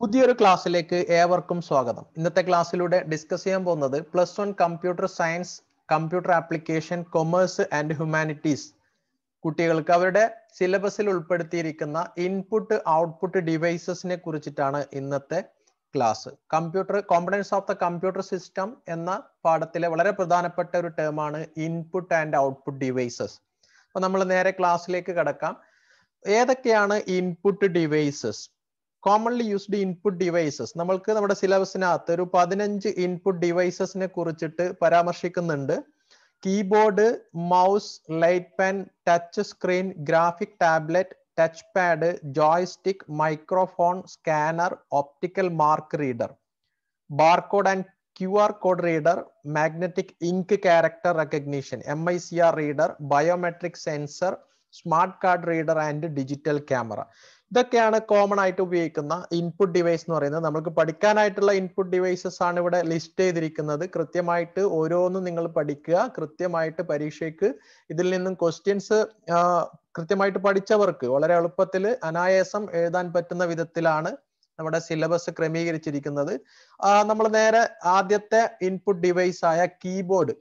പുതിയൊരു ക്ലാസ്സിലേക്ക് ഏവർക്കും സ്വാഗതം. ഇന്നത്തെ ക്ലാസ്സിലൂടെ ഡിസ്കസ് ചെയ്യാൻ പോകുന്നത് plus one computer science computer application commerce and humanities കുട്ടികൾക്ക് അവരുടെ സിലബസിൽ ഉൾപ്പെടുത്തിയിരിക്കുന്ന ഇൻപുട്ട് ഔട്ട്പുട്ട് ഡിവൈസസിനെ കുറിച്ചിട്ടാണ് ഇന്നത്തെ class computer components of the computer system എന്ന പാഠത്തിലെ വളരെ പ്രധാനപ്പെട്ട ഒരു ടേമാണ് ഇൻപുട്ട് ആൻഡ് ഔട്ട്പുട്ട് ഡിവൈസസ് അപ്പൊ നമ്മൾ നേരെ ക്ലാസ്സിലേക്ക് കടക്കാം. ഏതൊക്കെയാണ് input devices commonly used input devices നമ്മൾക്ക് നമ്മുടെ സിലബസിനകത്ത് ഒരു പതിനഞ്ച് ഇൻപുട്ട് ഡിവൈസസിനെ കുറിച്ചിട്ട് പരാമർശിക്കുന്നുണ്ട്. Keyboard mouse light pen touch screen graphic tablet touch pad joystick microphone scanner optical mark reader barcode and Q R code reader magnetic ink character recognition M I C R reader biometric sensor smart card reader and digital camera ഇതൊക്കെയാണ് common ആയിട്ട് ഉപയോഗിക്കുന്ന input device എന്ന് പറയുന്നത്. നമുക്ക് പഠിക്കാനായിട്ടുള്ള input devices ആണ് ഇവിടെ list ചെയ്തിരിക്കുന്നത്. കൃത്യമായിട്ട് ഓരോന്നും നിങ്ങൾ പഠിക്കുക. കൃത്യമായിട്ട് പരീക്ഷയ്ക്ക് ഇതിൽ നിന്നും ക്വസ്റ്റ്യൻസ് കൃത്യമായിട്ട് പഠിച്ചവർക്ക് വളരെ എളുപ്പത്തിൽ അനായാസം എഴുതാൻ പറ്റുന്ന വിധത്തിലാണ് നമ്മുടെ സിലബസ് ക്രമീകരിച്ചിരിക്കുന്നത്. നമ്മൾ നേരെ ആദ്യത്തെ ഇൻപുട്ട് ഡിവൈസ് ആയ കീബോർഡ്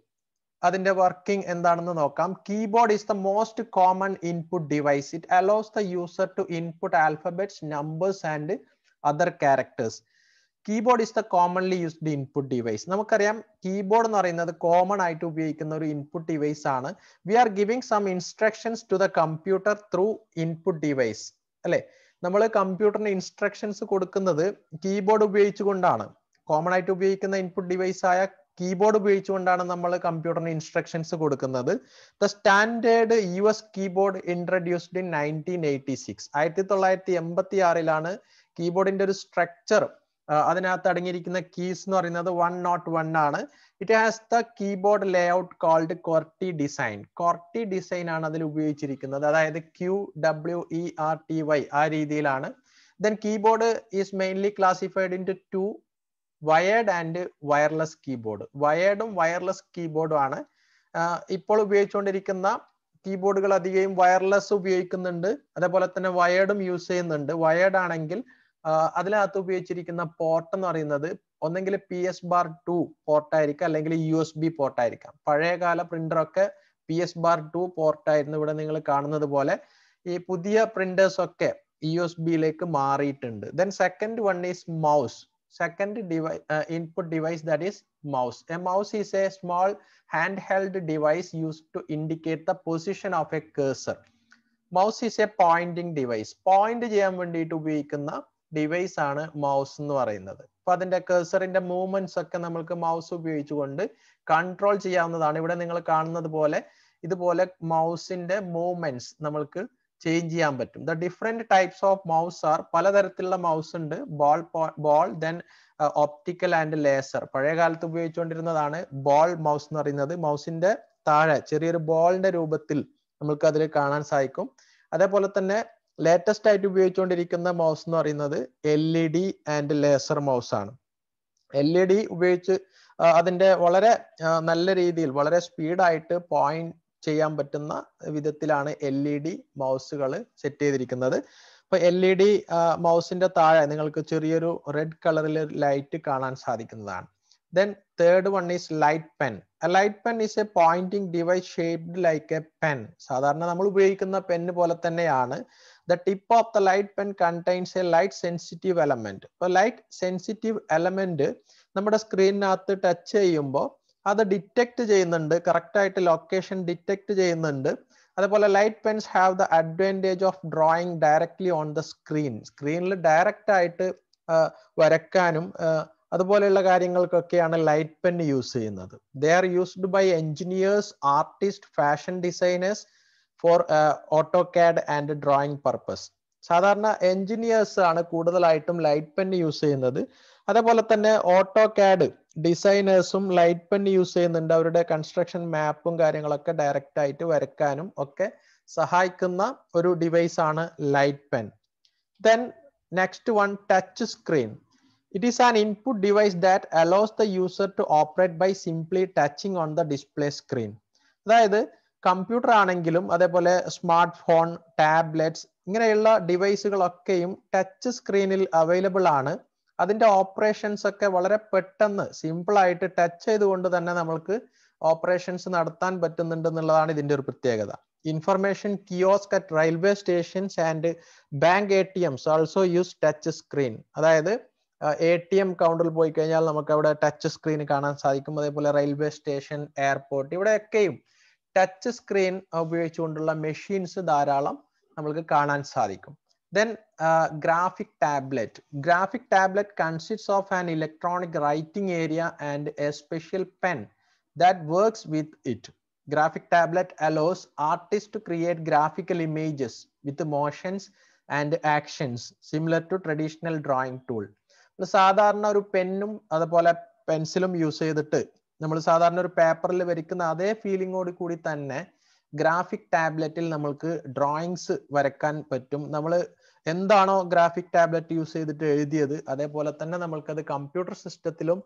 അതിന്റെ വർക്കിംഗ് എന്താണെന്ന് നോക്കാം. Keyboard is the most common input device it allows the user to input alphabets numbers and other characters keyboard is the commonly used input device നമുക്കറിയാം കീബോർഡ് എന്ന് പറയുന്നത് കോമൺ ആയിട്ട് ഉപയോഗിക്കുന്ന ഒരു ഇൻപുട്ട് ഡിവൈസ് ആണ്. We are giving some instructions to the computer through input device അല്ലെ? നമ്മൾ കമ്പ്യൂട്ടറിന് ഇൻസ്ട്രക്ഷൻസ് കൊടുക്കുന്നത് കീബോർഡ് ഉപയോഗിച്ചുകൊണ്ടാണ്. കോമൺ ആയിട്ട് ഉപയോഗിക്കുന്ന ഇൻപുട്ട് ഡിവൈസ് ആയ കീബോർഡ് ഉപയോഗിച്ചുകൊണ്ടാണ് നമ്മൾ കമ്പ്യൂട്ടറിന് ഇൻസ്ട്രക്ഷൻസ് കൊടുക്കുന്നത്. The standard U S keyboard introduced in nineteen eighty six ആയിരത്തി തൊള്ളായിരത്തി എൺപത്തി ആറിലാണ് കീബോർഡിന്റെ ഒരു സ്ട്രക്ചർ അതിനകത്ത് അടങ്ങിയിരിക്കുന്ന കീസ് എന്ന് പറയുന്നത് വൺ നോട്ട് വൺ ആണ്. It has the keyboard layout called QWERTY design QWERTY design ആണ് അതിൽ ഉപയോഗിച്ചിരിക്കുന്നത്. അതായത് Q W E R T Y ആ രീതിയിലാണ്. Then keyboard is mainly classified into wired and wireless keyboard വയേർഡും wireless കീബോർഡും ആണ്. ഇപ്പോൾ ഉപയോഗിച്ചുകൊണ്ടിരിക്കുന്ന കീബോർഡുകൾ അധികവും വയർലെസ് ഉപയോഗിക്കുന്നുണ്ട്. അതേപോലെ തന്നെ വയേർഡും യൂസ് ചെയ്യുന്നുണ്ട്. വയേർഡ് ആണെങ്കിൽ അതിനകത്ത് ഉപയോഗിച്ചിരിക്കുന്ന പോർട്ട് എന്ന് പറയുന്നത് ഒന്നെങ്കിൽ പി എസ് ബാർ ടു പോർട്ടായിരിക്കാം അല്ലെങ്കിൽ യു എസ് ബി പോർട്ടായിരിക്കാം പഴയകാല പ്രിന്ററൊക്കെ പി എസ് ബാർ ടു പോർട്ടായിരുന്നു ഇവിടെ നിങ്ങൾ കാണുന്നത് പോലെ. ഈ പുതിയ പ്രിന്റേഴ്സ് ഒക്കെ യു എസ് ബിയിലേക്ക് മാറിയിട്ടുണ്ട്. Then second one is mouse second device uh, input device that is mouse a mouse is a small handheld device used to indicate the position of a cursor mouse is a pointing device point ചെയ്യാൻ വേണ്ടിയിട്ട് ഉപയോഗിക്കുന്ന device ആണ് mouse എന്ന് പറയുന്നത് അപ്പൊ അതിന്റെ കേഴ്സറിന്റെ movements ഒക്കെ നമ്മൾക്ക് മൗസ് ഉപയോഗിച്ചുകൊണ്ട് കൺട്രോൾ ചെയ്യാവുന്നതാണ് ഇവിടെ നിങ്ങൾ കാണുന്നത് പോലെ ഇതുപോലെ മൗസിന്റെ മൂവ്മെന്റ്സ് നമ്മൾക്ക് ചേഞ്ച് ചെയ്യാൻ പറ്റും. The different types of mouse are പലതരത്തിലുള്ള മൗസ് ഉണ്ട്. Ball ball then optical and laser പഴയ കാലത്ത് ഉപയോഗിച്ചുകൊണ്ടിരുന്നതാണ് ബോൾ മൗസ് എന്ന് പറയുന്നത്. മൗസിന്റെ താഴെ ചെറിയൊരു ബോളിന്റെ രൂപത്തിൽ നമുക്ക് അതിൽ കാണാൻ സാധിക്കും. അതേപോലെ തന്നെ ലേറ്റസ്റ്റ് ആയിട്ട് ഉപയോഗിച്ചുകൊണ്ടിരിക്കുന്ന മൗസ് എന്ന് പറയുന്നത് L E D and laser mouse ആണ്. എൽ ഇ ഡി ഉപയോഗിച്ച് അതിന്റെ വളരെ നല്ല രീതിയിൽ വളരെ സ്പീഡായിട്ട് പോയിന്റ് ചെയ്യാൻ പറ്റുന്ന വിധത്തിലാണ് എൽ ഇ ഡി മൗസുകൾ സെറ്റ് ചെയ്തിരിക്കുന്നത്. ഇപ്പൊ എൽ ഇ ഡി മൗസിന്റെ താഴെ നിങ്ങൾക്ക് ചെറിയൊരു റെഡ് കളറിൽ ലൈറ്റ് കാണാൻ സാധിക്കുന്നതാണ്. Then third one is light pen light pen is a pointing device shaped like a pen സാധാരണ നമ്മൾ ഉപയോഗിക്കുന്ന പെന്ന് പോലെ തന്നെയാണ്. The tip of the light pen contains a light sensitive element ഇപ്പൊ ലൈറ്റ് സെൻസിറ്റീവ് എലമെന്റ് നമ്മുടെ സ്ക്രീനിനകത്ത് touch ചെയ്യുമ്പോൾ അത് ഡിറ്റക്ട് ചെയ്യുന്നുണ്ട്. കറക്റ്റ് ആയിട്ട് ലൊക്കേഷൻ ഡിറ്റക്ട് ചെയ്യുന്നുണ്ട്. അതേപോലെ light pens have the advantage of drawing directly on the screen സ്ക്രീനിൽ ഡയറക്റ്റ് ആയിട്ട് വരക്കാനും അതുപോലെയുള്ള കാര്യങ്ങൾക്കൊക്കെയാണ് ലൈറ്റ് പെൻ യൂസ് ചെയ്യുന്നത്. They are used by engineers artist fashion designers for AutoCAD and drawing purpose സാധാരണ എഞ്ചിനീയേഴ്സ് ആണ് കൂടുതലായിട്ടും ലൈറ്റ് പെൻ യൂസ് ചെയ്യുന്നത്. അതേപോലെ തന്നെ ഓട്ടോ കാഡ് ഡിസൈനേഴ്സും ലൈറ്റ് പെൻ യൂസ് ചെയ്യുന്നുണ്ട്. അവരുടെ കൺസ്ട്രക്ഷൻ മാപ്പും കാര്യങ്ങളൊക്കെ ഡയറക്റ്റ് ആയിട്ട് വരയ്ക്കാനും ഒക്കെ സഹായിക്കുന്ന ഒരു ഡിവൈസ് ആണ് light pen then next one touch screen it is an input device that allows the user to operate by simply touching on the display screen അതായത് കമ്പ്യൂട്ടർ ആണെങ്കിലും അതേപോലെ സ്മാർട്ട് ഫോൺ ടാബ്ലെറ്റ്സ് ഇങ്ങനെയുള്ള ഡിവൈസുകളൊക്കെയും ടച്ച് സ്ക്രീനിൽ available ആണ്. അതിന്റെ operations ഒക്കെ വളരെ പെട്ടെന്ന് സിമ്പിൾ ആയിട്ട് ടച്ച് ചെയ്തുകൊണ്ട് തന്നെ നമ്മൾക്ക് ഓപ്പറേഷൻസ് നടത്താൻ പറ്റുന്നുണ്ട് എന്നുള്ളതാണ് ഇതിന്റെ ഒരു പ്രത്യേകത. Information kiosk at railway stations and bank A T Ms also use touch screen അതായത് എ ടി എം കൗണ്ടറിൽ പോയി കഴിഞ്ഞാൽ നമുക്ക് അവിടെ ടച്ച് സ്ക്രീൻ കാണാൻ സാധിക്കും. അതേപോലെ റെയിൽവേ സ്റ്റേഷൻ എയർപോർട്ട് ഇവിടെയൊക്കെയും ടച്ച് സ്ക്രീൻ ഉപയോഗിച്ചുകൊണ്ടുള്ള മെഷീൻസ് ധാരാളം നമ്മൾക്ക് കാണാൻ സാധിക്കും. Then graphic tablet graphic tablet consist of an electronic writing area and a special pen that works with it. Graphic tablet allows artists to create graphical images with motions and actions similar to traditional drawing tool സാധാരണ ഒരു പെന്നും അതുപോലെ പെൻസിലും use ചെയ്തിട്ട് നമ്മൾ സാധാരണ ഒരു പേപ്പറിൽ വരയ്ക്കുന്ന അതേ ഫീലിങ്ങോട് കൂടി തന്നെ ഗ്രാഫിക് ടാബ്ലറ്റിൽ നമ്മൾക്ക് ഡ്രോയിങ്സ് വരക്കാൻ പറ്റും. നമ്മൾ എന്താണോ ഗ്രാഫിക് ടാബ്ലറ്റ് യൂസ് ചെയ്തിട്ട് എഴുതിയത് അതേപോലെ തന്നെ നമ്മൾക്കത് കമ്പ്യൂട്ടർ സിസ്റ്റത്തിലും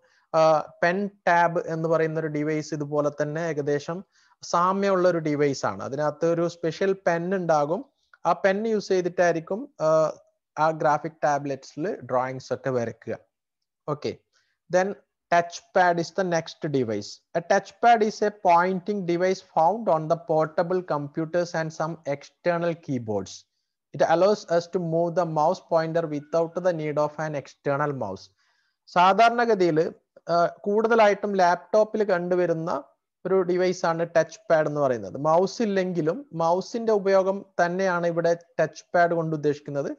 പെൻ ടാബ് എന്ന് പറയുന്ന ഒരു ഡിവൈസ് ഇതുപോലെ തന്നെ ഏകദേശം സാമ്യമുള്ള ഒരു ഡിവൈസ് ആണ്. അതിനകത്ത് ഒരു സ്പെഷ്യൽ പെൻ ഉണ്ടാകും. ആ പെൻ യൂസ് ചെയ്തിട്ടായിരിക്കും ആ ഗ്രാഫിക് ടാബ്ലറ്റ്സിൽ ഡ്രോയിങ്സ് ഒക്കെ വരയ്ക്കുക. Okay then touch pad is the next device a touch pad is a pointing device found on the portable computers and some external keyboards it allows us to move the mouse pointer without the need of an external mouse. സാധാരണഗതിയിൽ കൂടുതലായിട്ടും ലാപ്ടോപ്പിൽ കണ്ടുവരുന്ന ഒരു device ആണ് touch pad എന്ന് പറയുന്നത്. Mouse ഇല്ലെങ്കിലും മൗസിന്റെ ഉപയോഗം തന്നെയാണ് ഇവിടെ ടച്ച് പാഡ് കൊണ്ട് ഉദ്ദേശിക്കുന്നത്.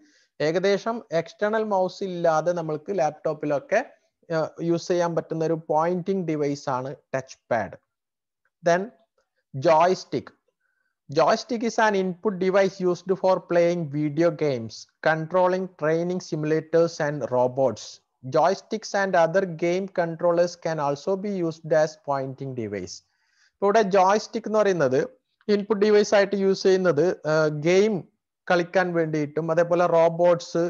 ഏകദേശം എക്സ്റ്റേണൽ മൗസ് ഇല്ലാതെ നമ്മൾക്ക് ലാപ്ടോപ്പിലൊക്കെ യൂസ് ചെയ്യാൻ പറ്റുന്ന ഒരു പോയിന്റിംഗ് ഡിവൈസ് ആണ് touch pad then joystick Joystick is an input device used for playing video games, controlling training simulators and robots. Joysticks and other game controllers can also be used as pointing device. ഇവിടെ joystick എന്ന് പറയുന്നത് input device ആയിട്ട് use ചെയ്യുന്നത് game കളിക്കാൻ വേണ്ടിയിട്ടും അതേപോലെ robots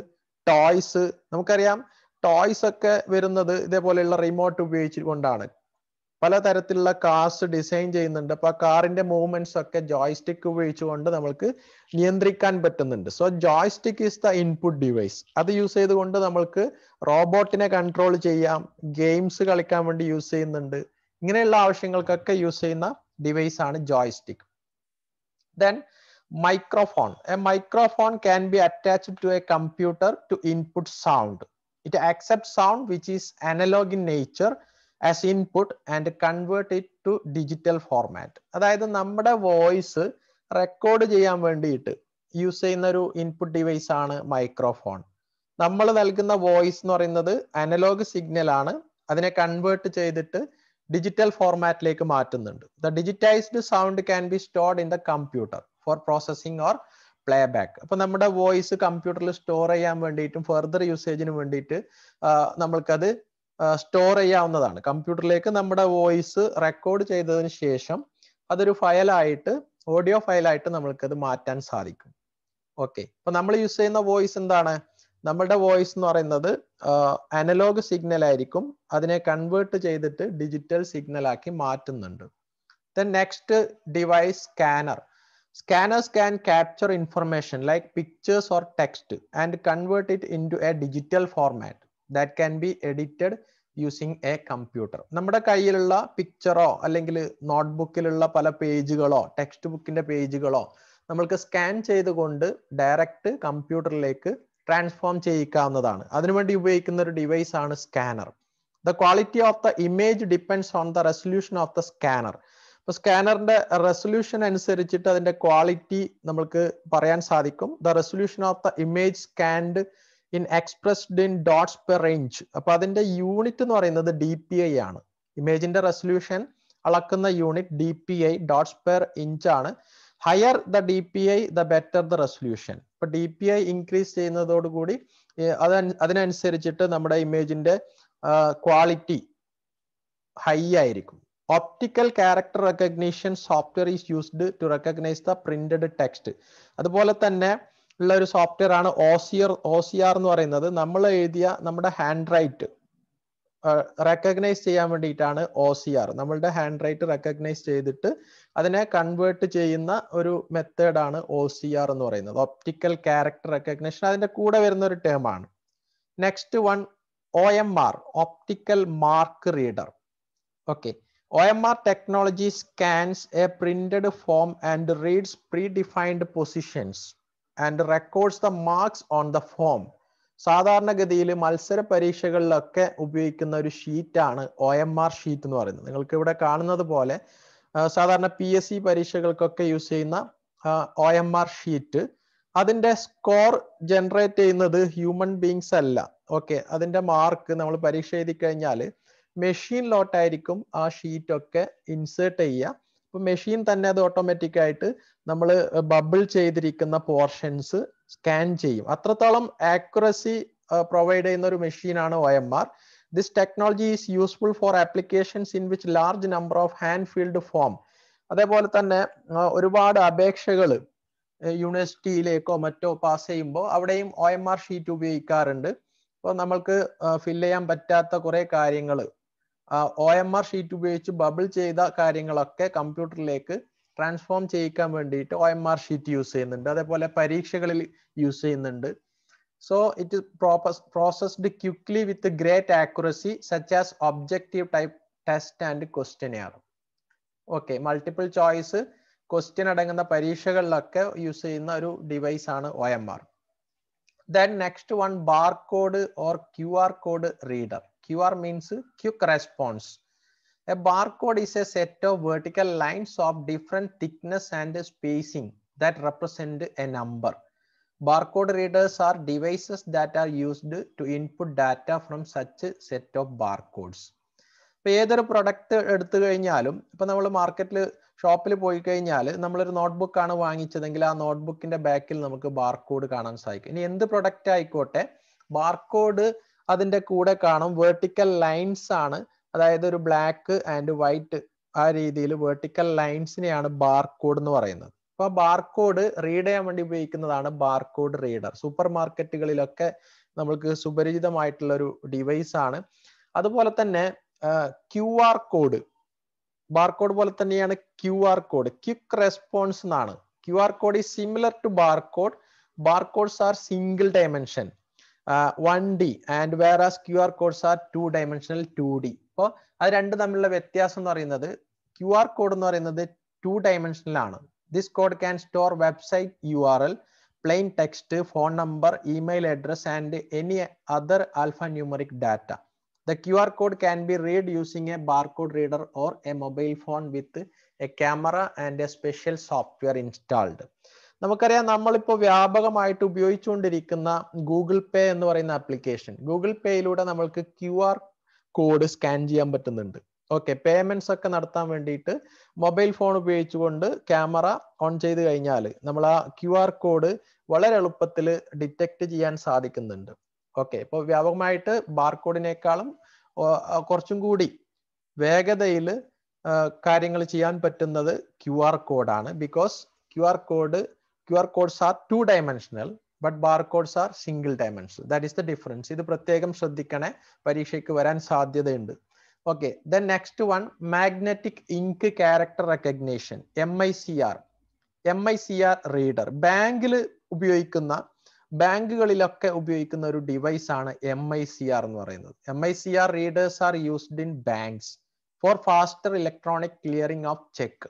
toys നമുക്കറിയാം toys ഒക്കെ വരുന്നത് ഇതേപോലെയുള്ള റിമോട്ട് ഉപയോഗിച്ചുകൊണ്ടാണ് പലതരത്തിലുള്ള കാർസ് ഡിസൈൻ ചെയ്യുന്നുണ്ട്. അപ്പൊ ആ കാറിന്റെ മൂവ്മെന്റ്സ് ഒക്കെ ജോയ്സ്റ്റിക് ഉപയോഗിച്ചുകൊണ്ട് നമ്മൾക്ക് നിയന്ത്രിക്കാൻ പറ്റുന്നുണ്ട്. So joystick is the input device അത് യൂസ് ചെയ്തുകൊണ്ട് നമ്മൾക്ക് റോബോട്ടിനെ കൺട്രോൾ ചെയ്യാം. ഗെയിംസ് കളിക്കാൻ വേണ്ടി യൂസ് ചെയ്യുന്നുണ്ട്. ഇങ്ങനെയുള്ള ആവശ്യങ്ങൾക്കൊക്കെ യൂസ് ചെയ്യുന്ന ഡിവൈസ് ആണ് joystick then microphone a microphone can be attached to a computer to input sound it accept sound which is analog in nature as input and convert it to digital format അതായത് നമ്മുടെ voice record ചെയ്യാൻ വേണ്ടിയിട്ട് use ചെയ്യുന്ന ഒരു input device ആണ് microphone നമ്മൾ നൽകുന്ന voice എന്ന് പറയുന്നത് അനലോഗ് സിഗ്നൽ ആണ്. അതിനെ കൺവേർട്ട് ചെയ്തിട്ട് ഡിജിറ്റൽ ഫോർമാറ്റിലേക്ക് മാറ്റുന്നുണ്ട്. The digitised sound can be stored in the computer for processing or play back അപ്പൊ നമ്മുടെ വോയിസ് കമ്പ്യൂട്ടറിൽ സ്റ്റോർ ചെയ്യാൻ വേണ്ടിയിട്ടും ഫെർദർ യൂസേജിന് വേണ്ടിയിട്ട് നമ്മൾക്കത് സ്റ്റോർ ചെയ്യാവുന്നതാണ്. കമ്പ്യൂട്ടറിലേക്ക് നമ്മുടെ വോയിസ് റെക്കോർഡ് ചെയ്തതിന് ശേഷം അതൊരു ഫയലായിട്ട് ഓഡിയോ ഫയലായിട്ട് നമ്മൾക്കത് മാറ്റാൻ സാധിക്കും. ഓക്കെ അപ്പൊ നമ്മൾ യൂസ് ചെയ്യുന്ന വോയിസ് എന്താണ്? നമ്മളുടെ വോയിസ് എന്ന് പറയുന്നത് അനലോഗ് സിഗ്നൽ ആയിരിക്കും. അതിനെ കൺവേർട്ട് ചെയ്തിട്ട് ഡിജിറ്റൽ സിഗ്നൽ ആക്കി മാറ്റുന്നുണ്ട്. Then next device scanner scanners can capture information like pictures or text and convert it into a digital format that can be edited using a computer നമ്മുടെ കയ്യിലുള്ള പിക്ചറോ അല്ലെങ്കിൽ നോട്ട്ബുക്കിലുള്ള പല പേജുകളോ text ബുക്കിന്റെ പേജുകളോ നമ്മൾക്ക് സ്കാൻ ചെയ്തുകൊണ്ട് ഡയറക്റ്റ് കമ്പ്യൂട്ടറിലേക്ക് ട്രാൻസ്ഫോം ചെയ്യിക്കാവുന്നതാണ്. അതിനുവേണ്ടി ഉപയോഗിക്കുന്ന ഒരു ഡിവൈസ് ആണ് scanner the quality of the image depends on the resolution of the scanner ഇപ്പൊ സ്കാനറിന്റെ റെസൊല്യൂഷൻ അനുസരിച്ചിട്ട് അതിന്റെ ക്വാളിറ്റി നമ്മൾക്ക് പറയാൻ സാധിക്കും. The resolution of the image scanned in expressed in dots per range അപ്പൊ അതിന്റെ യൂണിറ്റ് എന്ന് പറയുന്നത് ഡി പി ഐ ആണ്. ഇമേജിന്റെ റെസൊല്യൂഷൻ അളക്കുന്ന unit D P I dots per inch ആണ്. Higher the D P I the better the resolution ഇപ്പൊ D P I increase ചെയ്യുന്നതോടുകൂടി അത് അതിനനുസരിച്ചിട്ട് നമ്മുടെ ഇമേജിന്റെ ക്വാളിറ്റി ഹൈ ആയിരിക്കും. Optical character recognition software is used to recognise the printed text അതുപോലെ തന്നെ ഉള്ള ഒരു സോഫ്റ്റ്വെയർ ആണ് ഓസിയർ ഓസിആർ എന്ന് പറയുന്നത്. നമ്മൾ എഴുതിയ നമ്മുടെ ഹാൻഡ് റൈറ്റ് റെക്കഗ്നൈസ് ചെയ്യാൻ വേണ്ടിയിട്ടാണ് OCR നമ്മളുടെ ഹാൻഡ് റൈറ്റ് റെക്കഗ്നൈസ് ചെയ്തിട്ട് അതിനെ കൺവേർട്ട് ചെയ്യുന്ന ഒരു മെത്തേഡ് ആണ് OCR എന്ന് പറയുന്നത്. ഒപ്റ്റിക്കൽ ക്യാരക്ടർ റെക്കഗ്നേഷൻ അതിന്റെ കൂടെ വരുന്ന ഒരു ടേം ആണ്. Next one O M R optical mark reader okay O M R technology scans a printed form and reads predefined positions. And records the marks on the form സാധാരണഗതിയിൽ മത്സര പരീക്ഷകളിലൊക്കെ ഉപയോഗിക്കുന്ന ഒരു ഷീറ്റാണ് ഒ എം ആർ ഷീറ്റ് എന്ന് പറയുന്നത്. നിങ്ങൾക്ക് ഇവിടെ കാണുന്നത് പോലെ സാധാരണ പി എസ് സി പരീക്ഷകൾക്കൊക്കെ യൂസ് ചെയ്യുന്ന ഒ എം ആർ ഷീറ്റ് അതിന്റെ സ്കോർ ജനറേറ്റ് ചെയ്യുന്നത് ഹ്യൂമൻ ബീങ്സ് അല്ല. ഓക്കെ അതിന്റെ മാർക്ക് നമ്മൾ പരീക്ഷ എഴുതി കഴിഞ്ഞാൽ മെഷീൻ ലോട്ടായിരിക്കും ആ ഷീറ്റ് ഒക്കെ ഇൻസേർട്ട് ചെയ്യുക. അപ്പൊ മെഷീൻ തന്നെ അത് ഓട്ടോമാറ്റിക് ആയിട്ട് നമ്മൾ ബബിൾ ചെയ്തിരിക്കുന്ന പോർഷൻസ് സ്കാൻ ചെയ്യും. അത്രത്തോളം ആക്യുറസി പ്രൊവൈഡ് ചെയ്യുന്ന ഒരു മെഷീനാണ് O M R this technology is useful for applications in which large number of hand filled form അതേപോലെ തന്നെ ഒരുപാട് അപേക്ഷകൾ യൂണിവേഴ്സിറ്റിയിലേക്കോ മറ്റോ പാസ് ചെയ്യുമ്പോൾ അവിടെയും ഒ എം ആർ ഷീറ്റ് ഉപയോഗിക്കാറുണ്ട്. അപ്പോൾ നമ്മൾക്ക് ഫില്ല് ചെയ്യാൻ പറ്റാത്ത കുറെ കാര്യങ്ങൾ ഒ എം ആർ ഷീറ്റ് ഉപയോഗിച്ച് ബബിൾ ചെയ്ത കാര്യങ്ങളൊക്കെ കമ്പ്യൂട്ടറിലേക്ക് ട്രാൻസ്ഫോം ചെയ്യിക്കാൻ വേണ്ടിയിട്ട് O M R sheet use ചെയ്യുന്നുണ്ട്. അതേപോലെ പരീക്ഷകളിൽ യൂസ് ചെയ്യുന്നുണ്ട്. So it processed quickly with great accuracy such as objective type test and questionnaire okay multiple choice question അടങ്ങുന്ന പരീക്ഷകളിലൊക്കെ യൂസ് ചെയ്യുന്ന ഒരു ഡിവൈസ് ആണ് O M R then next one bar code or Q R code reader Q R means quick response. A barcode is a set of vertical lines of different thickness and spacing that represent a number. Barcode readers are devices that are used to input data from such a set of barcodes. ഇപ്പൊ ഏതൊരു product എടുത്തു കഴിഞ്ഞാലും ഇപ്പൊ നമ്മൾ മാർക്കറ്റിൽ ഷോപ്പിൽ പോയി കഴിഞ്ഞാൽ നമ്മളൊരു നോട്ട്ബുക്കാണ് വാങ്ങിച്ചതെങ്കിൽ ആ നോട്ട്ബുക്കിന്റെ ബാക്കിൽ നമുക്ക് ബാർകോഡ് കാണാൻ സാധിക്കും ഇനി എന്ത് പ്രൊഡക്റ്റ് ആയിക്കോട്ടെ ബാർകോഡ് അതിന്റെ കൂടെ കാണും വേർട്ടിക്കൽ ലൈൻസ് ആണ് അതായത് ഒരു ബ്ലാക്ക് ആൻഡ് വൈറ്റ് ആ രീതിയിൽ വെർട്ടിക്കൽ ലൈൻസിനെയാണ് ബാർകോഡ് എന്ന് പറയുന്നത്. അപ്പൊ ബാർകോഡ് റീഡ് ചെയ്യാൻ വേണ്ടി ഉപയോഗിക്കുന്നതാണ് ബാർകോഡ് റീഡർ സൂപ്പർ മാർക്കറ്റുകളിലൊക്കെ നമ്മൾക്ക് സുപരിചിതമായിട്ടുള്ള ഒരു ഡിവൈസ് ആണ്. അതുപോലെ തന്നെ ക്യു ആർ കോഡ് ബാർകോഡ് പോലെ തന്നെയാണ് Q R code quick response എന്നാണ്. Q R code is similar to barcode barcodes are single dimension one D and whereas Q R codes are two dimensional two D അപ്പോൾ അത് രണ്ട് തമ്മിലുള്ള വ്യത്യാസം എന്ന് പറയുന്നത് ക്യു ആർ കോഡ് എന്ന് പറയുന്നത് two ഡയമെൻഷനിലാണ് this code can store website U R L plain text phone number email address and any other alphanumeric data the Q R code can be read using a barcode reader or a mobile phone with a camera and a special software installed നമുക്കറിയാം നമ്മളിപ്പോൾ വ്യാപകമായിട്ട് ഉപയോഗിച്ചുകൊണ്ടിരിക്കുന്ന Google പേ എന്ന് പറയുന്ന application Google പേയിലൂടെ നമ്മൾക്ക് Q R code scan ചെയ്യാൻ പറ്റുന്നുണ്ട്. Okay payments ഒക്കെ നടത്താൻ വേണ്ടിയിട്ട് മൊബൈൽ ഫോൺ ഉപയോഗിച്ചുകൊണ്ട് ക്യാമറ ഓൺ ചെയ്ത് കഴിഞ്ഞാൽ നമ്മൾ ആ ക്യു ആർ കോഡ് വളരെ എളുപ്പത്തിൽ ഡിറ്റക്ട് ചെയ്യാൻ സാധിക്കുന്നുണ്ട്. ഓക്കെ ഇപ്പോൾ വ്യാപകമായിട്ട് ബാർകോഡിനേക്കാളും കുറച്ചും കൂടി വേഗതയിൽ കാര്യങ്ങൾ ചെയ്യാൻ പറ്റുന്നത് ക്യു ആർ കോഡാണ് because Q R code Q R codes are two dimensional. But barcodes are single dimension that is the difference ഇത് പ്രത്യേകം ശ്രദ്ധിക്കണേ. പരീക്ഷയ്ക്ക് വരാൻ സാധ്യതയുണ്ട്. Okay then next one magnetic ink character recognition M I C R M I C R reader ബാങ്കിൽ ഉപയോഗിക്കുന്ന ബാങ്കുകളിലൊക്കെ ഉപയോഗിക്കുന്ന ഒരു ഡിവൈസ് ആണ് എം ഐ സി ആർ എന്ന് പറയുന്നത്. M I C R readers are used in banks for faster electronic clearing of cheque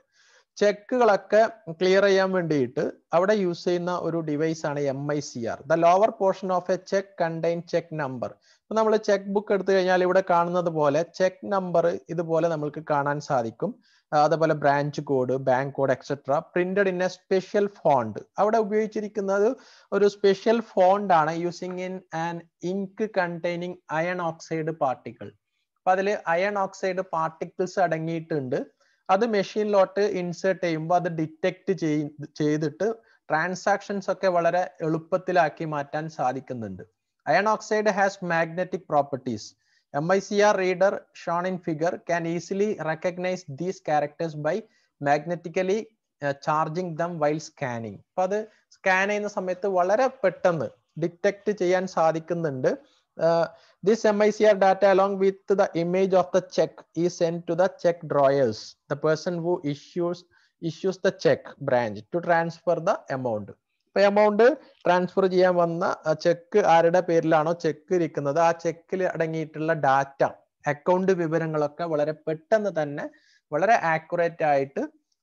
ചെക്കുകളൊക്കെ clear ചെയ്യാൻ വേണ്ടിയിട്ട് അവിടെ യൂസ് ചെയ്യുന്ന ഒരു ഡിവൈസ് ആണ് M I C R the lower portion of a cheque contain cheque number ഇപ്പൊ നമ്മൾ check book എടുത്തു കഴിഞ്ഞാൽ ഇവിടെ കാണുന്നത് പോലെ ചെക്ക് നമ്പർ ഇതുപോലെ നമ്മൾക്ക് കാണാൻ സാധിക്കും. അതേപോലെ branch code bank code etcetera printed in a special font അവിടെ ഉപയോഗിച്ചിരിക്കുന്നത് ഒരു സ്പെഷ്യൽ ഫോണ്ട് ആണ് using in an ink containing iron oxide particle അപ്പൊ അതിൽ അയൺ ഓക്സൈഡ് പാർട്ടിക്കിൾസ് അടങ്ങിയിട്ടുണ്ട്. അത് മെഷീനിലോട്ട് ഇൻസേർട്ട് ചെയ്യുമ്പോൾ അത് ഡിറ്റക്ട് ചെയ്തിട്ട് ട്രാൻസാക്ഷൻസ് ഒക്കെ വളരെ എളുപ്പത്തിലാക്കി മാറ്റാൻ സാധിക്കുന്നുണ്ട്. Iron oxide has magnetic properties M I C R reader shown in figure can easily recognise these characters by magnetically charging them while scanning അപ്പൊ അത് സ്കാൻ ചെയ്യുന്ന സമയത്ത് വളരെ പെട്ടെന്ന് ഡിറ്റക്ട് ചെയ്യാൻ സാധിക്കുന്നുണ്ട്. Uh, this MICR data along with the image of the check is sent to the check drawers, the person who issues issues the check branch to transfer the amount. ഇപ്പൊ amount transfer ചെയ്യാൻ വന്ന check ആരുടെ പേരിലാണോ check ഇരിക്കുന്നത്? ആ ചെക്കിൽ അടങ്ങിയിട്ടുള്ള data account വിവരങ്ങളൊക്കെ വളരെ പെട്ടെന്ന് തന്നെ വളരെ ആക്യുറേറ്റ് ആയിട്ട്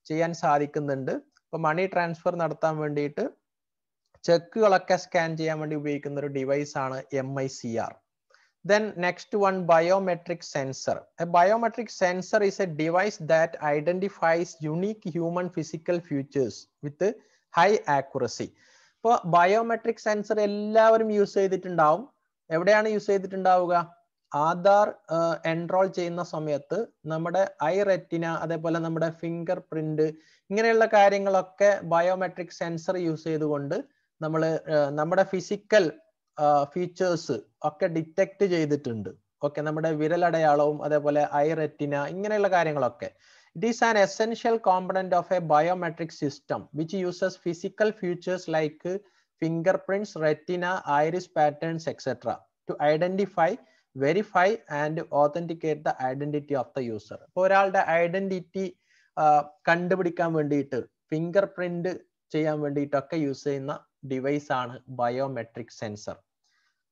ചെയ്യാൻ സാധിക്കുന്നുണ്ട്. ഇപ്പൊ മണി ട്രാൻസ്ഫർ നടത്താൻ വേണ്ടിയിട്ട് ചെക്കുകളൊക്കെ സ്കാൻ ചെയ്യാൻ വേണ്ടി ഉപയോഗിക്കുന്ന ഒരു ഡിവൈസ് ആണ് M I C R then next one biometric sensor a biometric sensor is a device that identifies unique human physical features with high accuracy ഇപ്പോൾ ബയോമെട്രിക് സെൻസർ എല്ലാവരും യൂസ് ചെയ്തിട്ടുണ്ടാവും. എവിടെയാണ് യൂസ് ചെയ്തിട്ടുണ്ടാവുക? ആധാർ എൻറോൾ ചെയ്യുന്ന സമയത്ത് നമ്മുടെ ഐ റെറ്റിന അതേപോലെ നമ്മുടെ finger print ഇങ്ങനെയുള്ള കാര്യങ്ങളൊക്കെ ബയോമെട്രിക് സെൻസർ യൂസ് ചെയ്തുകൊണ്ട് നമ്മൾ നമ്മുടെ ഫിസിക്കൽ ഫീച്ചേഴ്സ് ഒക്കെ ഡിറ്റക്ട് ചെയ്തിട്ടുണ്ട്. ഓക്കെ നമ്മുടെ വിരലടയാളവും അതേപോലെ ഐ റെറ്റിന ഇങ്ങനെയുള്ള കാര്യങ്ങളൊക്കെ. It is an essential component of a biometric system which uses physical features like fingerprints retina iris patterns etcetera to identify verify and authenticate the identity of the user ഇപ്പോൾ ഒരാളുടെ identity കണ്ടുപിടിക്കാൻ വേണ്ടിയിട്ട് finger print ചെയ്യാൻ വേണ്ടിയിട്ടൊക്കെ use ചെയ്യുന്ന device ആണ് biometric sensor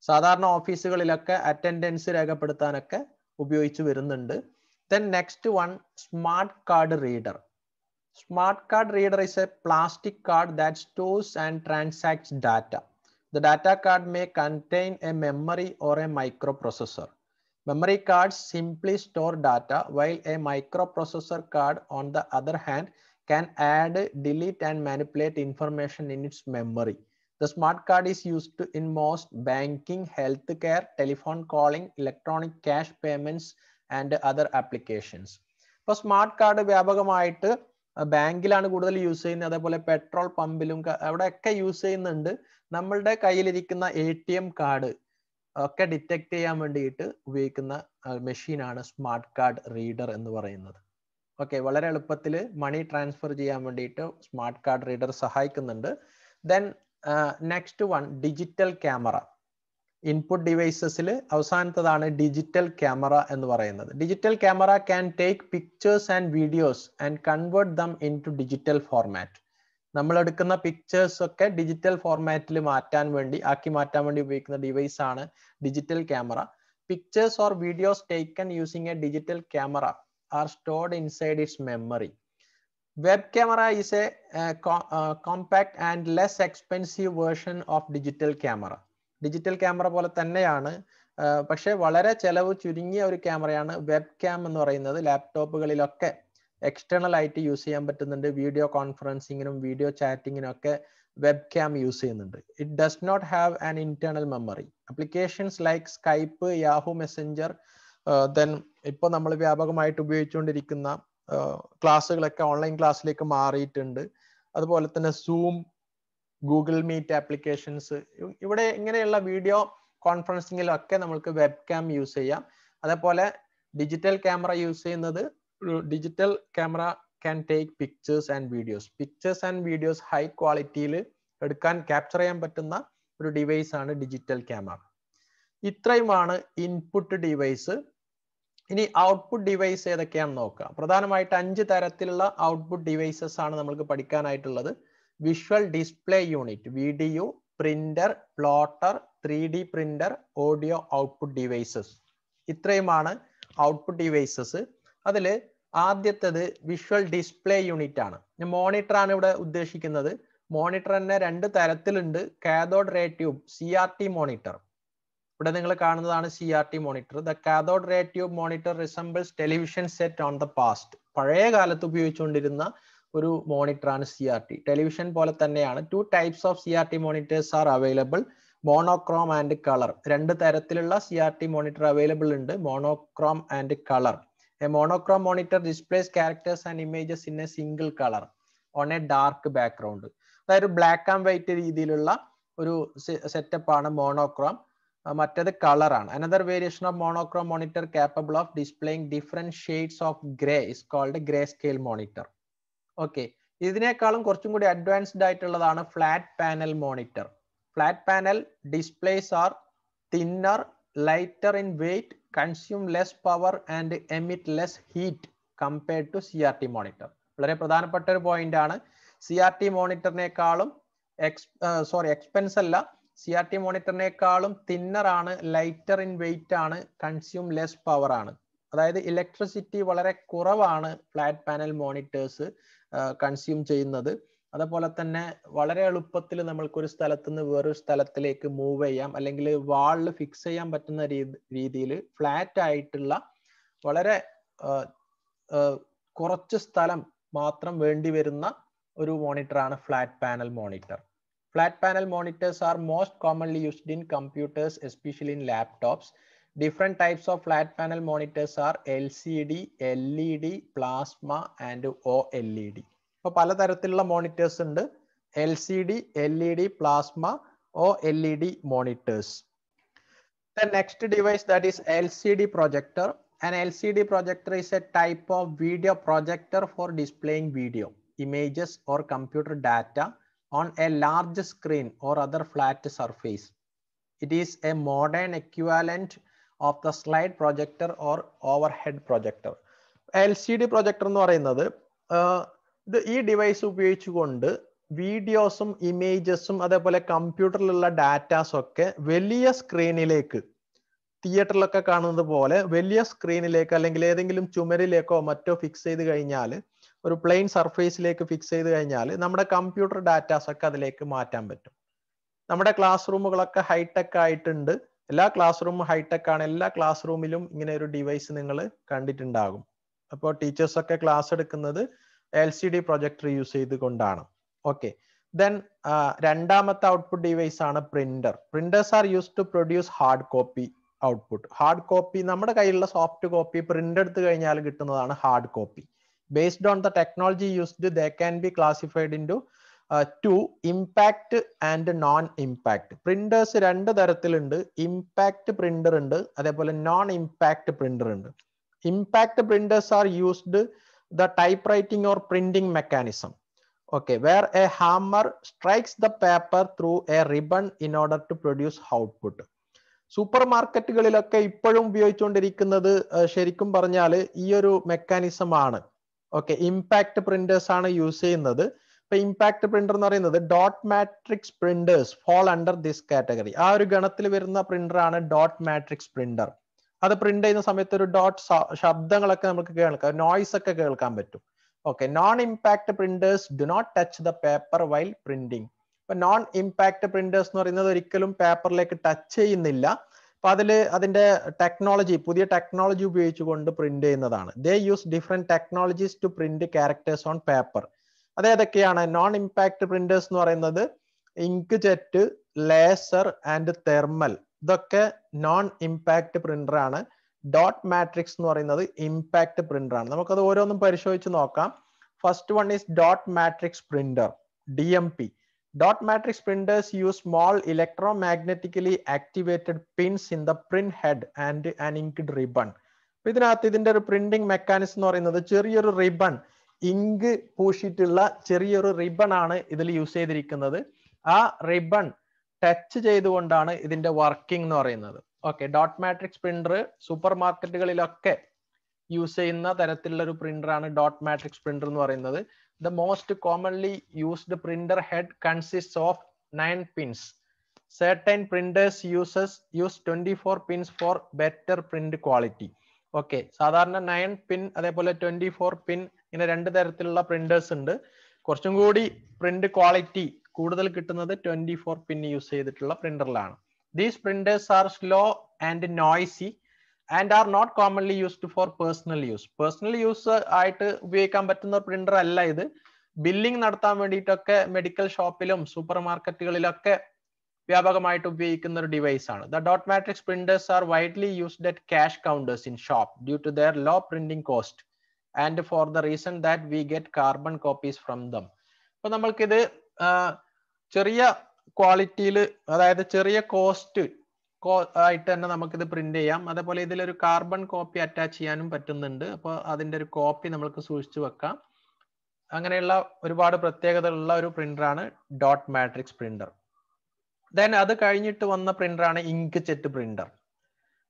സാധാരണ ഓഫീസുകളിലൊക്കെ attendance രേഖപ്പെടുത്താനൊക്കെ ഉപയോഗിച്ച് വരുന്നുണ്ട്. Then next one smart card reader smart card reader is a plastic card that stores and transacts data the The data card may contain a memory or a microprocessor. Memory cards simply store data, while a microprocessor card, on the other hand, can add, delete, and manipulate information in its memory. The smart card is used in most banking, healthcare, telephone calling, electronic cash payments, and other applications. ഇപ്പോൾ smart card വ്യാപകമായിട്ട് ബാങ്കിലാണ് കൂടുതൽ use ചെയ്യുന്നത് അതേപോലെ petrol പമ്പിലും അവിടെയൊക്കെ use ചെയ്യുന്നുണ്ട് നമ്മളുടെ കയ്യിലിരിക്കുന്ന എ ടി എം കാർഡ് ഒക്കെ ഡിറ്റക്ട് ചെയ്യാൻ വേണ്ടിയിട്ട് ഉപയോഗിക്കുന്ന മെഷീനാണ് സ്മാർട്ട് കാർഡ് റീഡർ എന്ന് പറയുന്നത് ഓക്കെ വളരെ എളുപ്പത്തിൽ മണി ട്രാൻസ്ഫർ ചെയ്യാൻ വേണ്ടിയിട്ട് സ്മാർട്ട് കാർഡ് റീഡർ സഹായിക്കുന്നുണ്ട്. Then next one digital camera input ഡിവൈസസിൽ അവസാനത്തതാണ് ഡിജിറ്റൽ ക്യാമറ എന്ന് പറയുന്നത്. Digital camera can take pictures and videos and convert them into digital format നമ്മൾ എടുക്കുന്ന പിക്ചേഴ്സ് ഒക്കെ ഡിജിറ്റൽ ഫോർമാറ്റിൽ മാറ്റാൻ വേണ്ടി ആക്കി മാറ്റാൻ വേണ്ടി ഉപയോഗിക്കുന്ന ഡിവൈസ് ആണ് digital camera pictures or videos taken using a digital camera are stored inside its memory web camera is a compact and less expensive version of digital camera digital camera പോലെ തന്നെയാണ് പക്ഷേ വളരെ ചെലവ് ചുരുങ്ങിയ ഒരു ക്യാമറയാണ് വെബ് ക്യാം എന്ന് പറയുന്നത്. ലാപ്ടോപ്പുകളിലൊക്കെ എക്സ്റ്റേണൽ ആയിട്ട് യൂസ് ചെയ്യാൻ പറ്റുന്നുണ്ട്. വീഡിയോ കോൺഫറൻസിങ്ങിനും വീഡിയോ ചാറ്റിങ്ങിനും ഒക്കെ വെബ് ക്യാം യൂസ് ചെയ്യുന്നുണ്ട്. It does not have an internal memory applications like Skype Yahoo messenger then ഇപ്പൊ നമ്മൾ വ്യാപകമായിട്ട് ഉപയോഗിച്ചുകൊണ്ടിരിക്കുന്ന ക്ലാസ്സുകളൊക്കെ ഓൺലൈൻ ക്ലാസ്സിലേക്ക് മാറിയിട്ടുണ്ട്. അതുപോലെ തന്നെ സൂം ഗൂഗിൾ മീറ്റ് ആപ്ലിക്കേഷൻസ് ഇവിടെ ഇങ്ങനെയുള്ള വീഡിയോ കോൺഫറൻസിങ്ങിലൊക്കെ നമുക്ക് വെബ് ക്യാം യൂസ് ചെയ്യാം. അതേപോലെ ഡിജിറ്റൽ ക്യാമറ യൂസ് ചെയ്യുന്നത് digital camera can take pictures and videos pictures and videos high ക്വാളിറ്റിയിൽ എടുക്കാൻ ക്യാപ്ചർ ചെയ്യാൻ പറ്റുന്ന ഒരു ഡിവൈസ് ആണ് ഡിജിറ്റൽ ക്യാമറ ഇത്രയുമാണ് ഇൻപുട്ട് ഡിവൈസ് ഇനി ഔട്ട്പുട്ട് ഡിവൈസ് ഏതൊക്കെയാണെന്ന് നോക്കാം. പ്രധാനമായിട്ട് അഞ്ച് തരത്തിലുള്ള ഔട്ട്പുട്ട് ഡിവൈസസ് ആണ് നമ്മൾക്ക് പഠിക്കാനായിട്ടുള്ളത്. Visual display unit V D U printer plotter three D printer audio output devices ഇത്രയുമാണ് ഔട്ട്പുട്ട് ഡിവൈസസ് അതിൽ ആദ്യത്തേത് വിഷ്വൽ ഡിസ്പ്ലേ യൂണിറ്റ് ആണ്. മോണിറ്റർ ആണ് ഇവിടെ ഉദ്ദേശിക്കുന്നത്. മോണിറ്റർ തന്നെ രണ്ട് തരത്തിലുണ്ട്. Cathode ray tube C R T monitor ഇവിടെ നിങ്ങൾ കാണുന്നതാണ് C R T monitor the cathode ray tube monitor resembles television set on the past പഴയ കാലത്ത് ഉപയോഗിച്ചുകൊണ്ടിരുന്ന ഒരു മോണിറ്ററാണ് സി ആർ ടി ടെലിവിഷൻ പോലെ തന്നെയാണ്. Two types of C R T monitors are available monochrome and colour രണ്ട് തരത്തിലുള്ള C R T monitor available ഉണ്ട്. Monochrome and colour a monochrome monitor displays characters and images in a single colour on a dark background അതായത് black and white രീതിയിലുള്ള ഒരു setup ആണ് monochrome മറ്റേത് colour ആണ് another variation of monochrome monitor capable of displaying different shades of grey is called grey scale monitor okay ഇതിനേക്കാളും കുറച്ചും കൂടി advanced ആയിട്ടുള്ളതാണ് flat panel monitor flat panel displays are thinner lighter in weight consume less power and emit less heat compared to C R T monitor വളരെ പ്രധാനപ്പെട്ട ഒരു point ആണ്. C R T മോണിറ്ററിനേക്കാളും X sorry expense അല്ല C R T മോണിറ്ററിനേക്കാളും thinner ആണ് lighter in weight ആണ് consume less power ആണ്. അതായത് ഇലക്ട്രിസിറ്റി വളരെ കുറവാണ് ഫ്ലാറ്റ് പാനൽ മോണിറ്റേഴ്സ് കൺസ്യൂം ചെയ്യുന്നത്. അതുപോലെ തന്നെ വളരെ എളുപ്പത്തിൽ നമ്മൾക്ക് ഒരു സ്ഥലത്ത് നിന്ന് വേറൊരു സ്ഥലത്തിലേക്ക് മൂവ് ചെയ്യാം. അല്ലെങ്കിൽ വാളിൽ ഫിക്സ് ചെയ്യാൻ പറ്റുന്ന രീതിയിൽ ഫ്ലാറ്റ് ആയിട്ടുള്ള വളരെ കുറച്ച് സ്ഥലം മാത്രം വേണ്ടി വരുന്ന ഒരു മോണിറ്ററാണ് flat panel monitor Flat panel monitors are most commonly used in computers especially in laptops different types of flat panel monitors are L C D L E D plasma and O L E D ഇപ്പൊ പലതരത്തിലുള്ള monitors ഉണ്ട് L C D L E D plasma O L E D monitors The next device that is LCD projector. An LCD projector is a type of video projector for displaying video, images or computer data on a large screen or other flat surface. It is a modern equivalent of the slide projector or overhead projector. LCD projector എന്ന് പറയുന്നത് ഇത് ഈ device ഉപയോഗിച്ചുകൊണ്ട് വീഡിയോസും ഇമേജസും അതേപോലെ കമ്പ്യൂട്ടറിലുള്ള ഡാറ്റാസും ഒക്കെ വലിയ സ്ക്രീനിലേക്ക് തിയേറ്ററിലൊക്കെ കാണുന്നത് പോലെ വലിയ സ്ക്രീനിലേക്ക് അല്ലെങ്കിൽ ഏതെങ്കിലും ചുമരിലേക്കോ മറ്റോ ഫിക്സ് ചെയ്ത് കഴിഞ്ഞാൽ ഒരു പ്ലെയിൻ സർഫേസിലേക്ക് ഫിക്സ് ചെയ്ത് കഴിഞ്ഞാൽ നമ്മുടെ കമ്പ്യൂട്ടർ ഡാറ്റാസ് ഒക്കെ അതിലേക്ക് മാറ്റാൻ പറ്റും. നമ്മുടെ ക്ലാസ് റൂമുകളൊക്കെ ഹൈടെക് ആയിട്ടുണ്ട്. എല്ലാ ക്ലാസ് റൂമും ഹൈടെക് ആണ്. എല്ലാ ക്ലാസ് റൂമിലും ഇങ്ങനെ ഒരു ഡിവൈസ് നിങ്ങൾ കണ്ടിട്ടുണ്ടാകും. അപ്പോൾ ടീച്ചേഴ്സ് ഒക്കെ ക്ലാസ് എടുക്കുന്നത് L C D projector use ചെയ്തുകൊണ്ടാണ്. ഓക്കെ ദെൻ രണ്ടാമത്തെ ഔട്ട്പുട്ട് ഡിവൈസ് ആണ് printer printers are use to produce hard copy output hard copy നമ്മുടെ കയ്യിലുള്ള സോഫ്റ്റ് കോപ്പി പ്രിന്റ് എടുത്തു കഴിഞ്ഞാൽ കിട്ടുന്നതാണ് hard copy based on the technology used they can be classified into uh, two impact and non impact printers രണ്ട് തരത്തിലുണ്ട് impact printer ഉണ്ട് അതേപോലെ non impact printer ഉണ്ട് impact printers are used the typewriting or printing mechanism okay where a hammer strikes the paper through a ribbon in order to produce output സൂപ്പർ മാർക്കറ്റുകളിലൊക്കെ ഇപ്പോഴും ഉപയോഗിച്ചുകൊണ്ടിരിക്കുന്നത് ശരിക്കും പറഞ്ഞാൽ ഈ ഒരു മെക്കാനിസം ആണ് ഓക്കെ ഇമ്പാക്ട് പ്രിന്റേഴ്സ് ആണ് യൂസ് ചെയ്യുന്നത്. ഇപ്പൊ ഇമ്പാക്ട് പ്രിന്റർ എന്ന് പറയുന്നത് dot matrix printers fall under this category ആ ഒരു ഗണത്തിൽ വരുന്ന പ്രിന്റർ ആണ് ഡോട്ട് മാട്രിക്സ് പ്രിന്റർ അത് പ്രിന്റ് ചെയ്യുന്ന സമയത്ത് ഒരു ഡോട്ട് ശബ്ദങ്ങളൊക്കെ നമുക്ക് കേൾക്കാം നോയ്സ് ഒക്കെ കേൾക്കാൻ പറ്റും. Okay non impact printers do not touch the paper while printing ഇപ്പൊ നോൺ ഇമ്പാക്ട് പ്രിന്റേഴ്സ് എന്ന് പറയുന്നത് ഒരിക്കലും പേപ്പറിലേക്ക് ടച്ച് ചെയ്യുന്നില്ല. അപ്പൊ അതിൽ അതിന്റെ ടെക്നോളജി പുതിയ ടെക്നോളജി ഉപയോഗിച്ചുകൊണ്ട് പ്രിന്റ് ചെയ്യുന്നതാണ്. They use different technologies to print characters on paper അതേതൊക്കെയാണ് non impact printers എന്ന് പറയുന്നത് inkjet laser and thermal ഇതൊക്കെ നോൺ ഇമ്പാക്ട് പ്രിന്റർ ആണ്. ഡോട്ട് മാട്രിക്സ് എന്ന് പറയുന്നത് ഇമ്പാക്ട് പ്രിന്റർ ആണ്. നമുക്കത് ഓരോന്നും പരിശോധിച്ച് നോക്കാം. First one is dot matrix printer D M P dot matrix printers use small electromagnetically activated pins in the print head and an inked ribbon. ഇതിനകത്ത് ഇതിന്റെ ഒരു പ്രിന്റിംഗ് മെക്കാനിസം എന്ന് പറയുന്നത് ചെറിയൊരു റിബൺ ഇങ്ക് പൂശിയിട്ടുള്ള ചെറിയൊരു റിബൺ ആണ് ഇതിൽ യൂസ് ചെയ്തിരിക്കുന്നത് ആ റിബൺ ടച്ച് ചെയ്തുകൊണ്ടാണ് ഇതിന്റെ വർക്കിംഗ് എന്ന് പറയുന്നത് okay dot matrix printer super മാർക്കറ്റുകളിലൊക്കെ യൂസ് ചെയ്യുന്ന തരത്തിലുള്ള ഒരു പ്രിന്റർ ആണ് ഡോട്ട് മാട്രിക്സ് പ്രിന്റർ എന്ന് പറയുന്നത്. The most commonly used printer head consist of nine pins certain printers uses use 24 pins for better print quality. Okay സാധാരണ നയൻ പിൻ അതേപോലെ twenty four പിൻ ഇങ്ങനെ രണ്ട് തരത്തിലുള്ള പ്രിന്റേഴ്സ് ഉണ്ട്. കുറച്ചും കൂടി പ്രിന്റ് ക്വാളിറ്റി കൂടുതൽ കിട്ടുന്നത് ട്വന്റി ഫോർ പിൻ യൂസ് ചെയ്തിട്ടുള്ള പ്രിന്ററിലാണ് these printers are slow and noisy and are not commonly used for personal use personal use ആയിട്ട് ഉപയോഗിക്കാൻ പറ്റുന്ന പ്രിന്റർ അല്ല ഇത്. ബില്ലിംഗ് നടത്താൻ വേണ്ടിയിട്ടൊക്കെ മെഡിക്കൽ ഷോപ്പിലും സൂപ്പർ മാർക്കറ്റുകളിലൊക്കെ വ്യാപകമായിട്ട് ഉപയോഗിക്കുന്ന ഒരു ഡിവൈസ് ആണ്. The dot matrix printers are widely used at cash counters in shop due to their low printing cost and for the reason that we get carbon copies from them അപ്പൊ നമ്മൾക്കിത് ചെറിയ ക്വാളിറ്റിയിൽ അതായത് ചെറിയ കോസ്റ്റ് ആയിട്ട് തന്നെ നമുക്കിത് പ്രിന്റ് ചെയ്യാം. അതേപോലെ ഇതിലൊരു കാർബൺ കോപ്പി അറ്റാച്ച് ചെയ്യാനും പറ്റുന്നുണ്ട്. അപ്പോൾ അതിന്റെ ഒരു കോപ്പി നമുക്ക് സൂക്ഷിച്ചു വെക്കാം. അങ്ങനെയുള്ള ഒരുപാട് പ്രത്യേകതകളുള്ള ഒരു പ്രിന്ററാണ് ഡോട്ട് മാട്രിക്സ് പ്രിന്റർ ദെൻ അത് കഴിഞ്ഞിട്ട് വന്ന പ്രിന്ററാണ് inkjet printer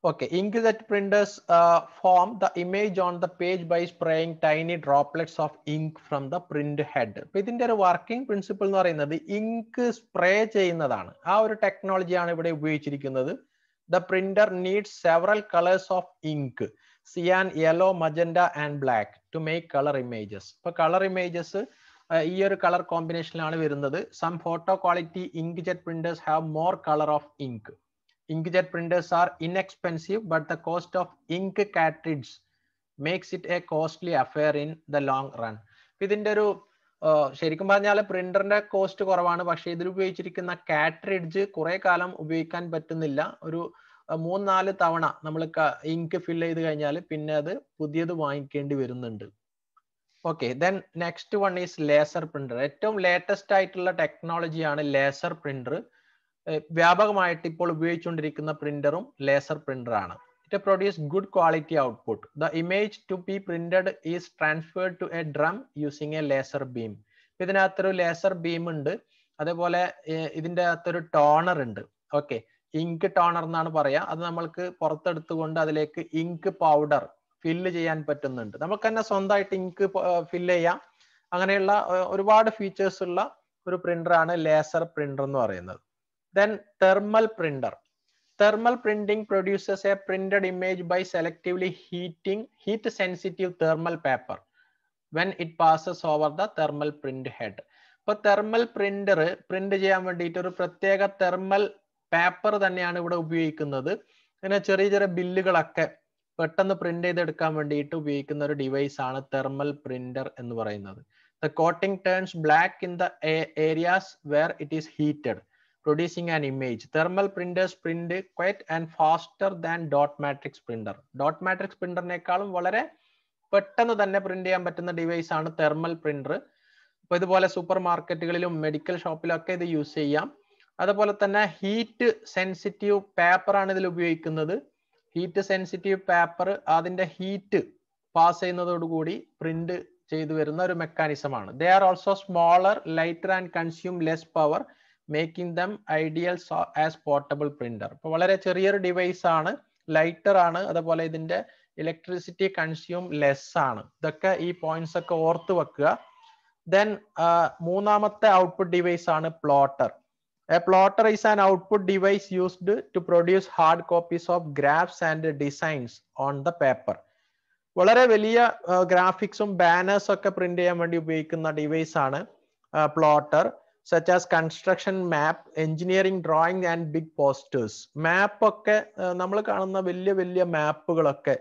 Okay, inkjet printers uh, form the image on the page by spraying tiny droplets of ink from the print head. അപ്പൊ ഇതിന്റെ ഒരു വർക്കിംഗ് പ്രിൻസിപ്പിൾ എന്ന് പറയുന്നത് ഇങ്ക് സ്പ്രേ ചെയ്യുന്നതാണ്. ആ ഒരു ടെക്നോളജിയാണ് ഇവിടെ ഉപയോഗിച്ചിരിക്കുന്നത്. The printer needs several colours of ink cyan yellow magenta and black to make colour images ഇപ്പൊ കളർ ഇമേജസ് ഈ ഒരു കളർ കോമ്പിനേഷനിലാണ് വരുന്നത്. Some photo quality inkjet printers have more colour of ink inkjet printers are inexpensive but the cost of ink cartridge makes it a costly affair in the long run. ഇതിന്റെ ഒരു ശരിക്കും പറഞ്ഞാൽ പ്രിന്ററിന്റെ cost കുറവാണ്. പക്ഷേ ഇതിൽ ഉപയോഗിച്ചിരിക്കുന്ന കാട്രിഡ്ജ് കുറെ കാലം ഉപയോഗിക്കാൻ പറ്റുന്നില്ല. ഒരു മൂന്ന് നാല് തവണ നമ്മൾ ഇങ്ക് ഫിൽ ചെയ്ത് കഴിഞ്ഞാൽ പിന്നെ അത് പുതിയത് വാങ്ങിക്കേണ്ടി വരുന്നുണ്ട്. Okay then next one is laser printer ഏറ്റവും ലേറ്റസ്റ്റ് ആയിട്ടുള്ള ടെക്നോളജിയാണ് ലേസർ പ്രിന്റർ വ്യാപകമായിട്ട് ഇപ്പോൾ ഉപയോഗിച്ചുകൊണ്ടിരിക്കുന്ന പ്രിന്ററും laser പ്രിന്ററാണ് it produce good quality output the image to be printed is transferred to a drum using a laser beam ഇതിനകത്തൊരു ലേസർ ബീം ഉണ്ട്. അതേപോലെ ഇതിന്റെ അകത്തൊരു ടോണർ ഉണ്ട്. ഓക്കെ ഇങ്ക് ടോണർ എന്നാണ് പറയാ. അത് നമ്മൾക്ക് പുറത്തെടുത്തുകൊണ്ട് അതിലേക്ക് ഇങ്ക് പൗഡർ ഫില്ല് ചെയ്യാൻ പറ്റുന്നുണ്ട്. നമുക്ക് തന്നെ സ്വന്തമായിട്ട് ഇങ്ക് ഫില്ല് ചെയ്യാം. അങ്ങനെയുള്ള ഒരുപാട് ഫീച്ചേഴ്സ് ഉള്ള ഒരു പ്രിന്ററാണ് ലേസർ പ്രിന്റർ എന്ന് പറയുന്നത്. Then thermal printer. Thermal printing produces a printed image by selectively heating heat sensitive thermal paper when it passes over the thermal print head. ഇപ്പൊ തെർമൽ പ്രിന്റർ പ്രിന്റ് ചെയ്യാൻ വേണ്ടിയിട്ട് ഒരു പ്രത്യേക തെർമൽ പേപ്പർ തന്നെയാണ് ഇവിടെ ഉപയോഗിക്കുന്നത് അങ്ങനെ ചെറിയ ചെറിയ ബില്ലുകളൊക്കെ പെട്ടെന്ന് പ്രിന്റ് ചെയ്തെടുക്കാൻ വേണ്ടിയിട്ട് ഉപയോഗിക്കുന്ന ഒരു ഡിവൈസ് ആണ് തെർമൽ പ്രിന്റർ എന്ന് പറയുന്നത് the coating turns black in the areas where it is heated producing an image. Thermal printers print quite and faster than dot matrix printer. Dot matrix പ്രിന്ററിനേക്കാളും വളരെ പെട്ടെന്ന് തന്നെ പ്രിന്റ് ചെയ്യാൻ പറ്റുന്ന ഡിവൈസ് ആണ് തെർമൽ പ്രിന്റർ അപ്പോൾ ഇതുപോലെ സൂപ്പർ മാർക്കറ്റുകളിലും മെഡിക്കൽ ഷോപ്പിലൊക്കെ ഇത് യൂസ് ചെയ്യാം. അതുപോലെ തന്നെ ഹീറ്റ് സെൻസിറ്റീവ് പേപ്പർ ആണ് ഇതിൽ ഉപയോഗിക്കുന്നത്. ഹീറ്റ് സെൻസിറ്റീവ് പേപ്പർ അതിന്റെ ഹീറ്റ് പാസ് ചെയ്യുന്നതോടുകൂടി പ്രിന്റ് ചെയ്തു വരുന്ന ഒരു മെക്കാനിസം ആണ്. They are also smaller lighter and consume less power making them ideal as portable printer അപ്പൊ വളരെ ചെറിയൊരു ഡിവൈസ് ആണ് ലൈറ്റർ ആണ് അതുപോലെ ഇതിന്റെ ഇലക്ട്രിസിറ്റി കൺസ്യൂം ലെസ് ആണ്. ഇതൊക്കെ ഈ പോയിന്റ്സ് ഒക്കെ ഓർത്ത് വെക്കുക. ദെൻ മൂന്നാമത്തെ ഔട്ട്പുട്ട് ഡിവൈസ് ആണ് plotter a plotter is an output device used to produce hard copies of graphs and designs on the paper വളരെ വലിയ ഗ്രാഫിക്സും ബാനേഴ്സ് ഒക്കെ പ്രിന്റ് ചെയ്യാൻ വേണ്ടി ഉപയോഗിക്കുന്ന ഡിവൈസ് ആണ് plotter such as construction map engineering drawing and big posters മാപ്പൊക്കെ നമ്മൾ കാണുന്ന വലിയ വലിയ മാപ്പുകളൊക്കെ